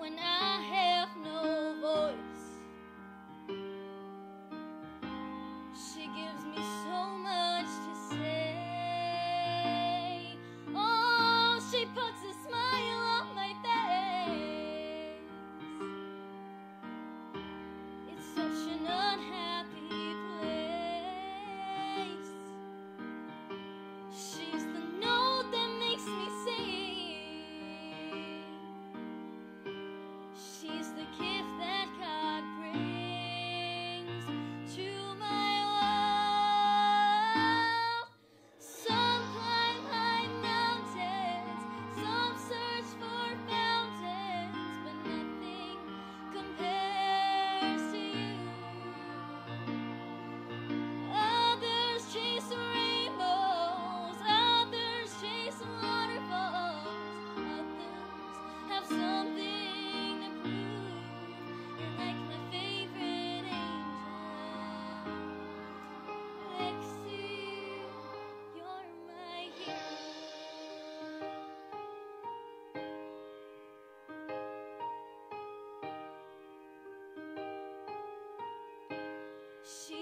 when I she